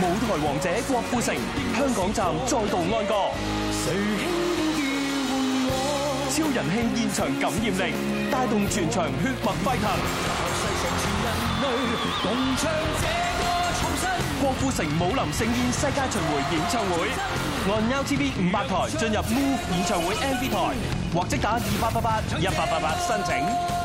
舞台王者郭富城香港站再度安歌，超人氣現場感染力，帶動全場血脈沸騰。郭富城武林盛宴世界巡回演唱會，按 LTV 五百台進入 Move 演唱會 M V 台，或者打二八八八一八八八申請。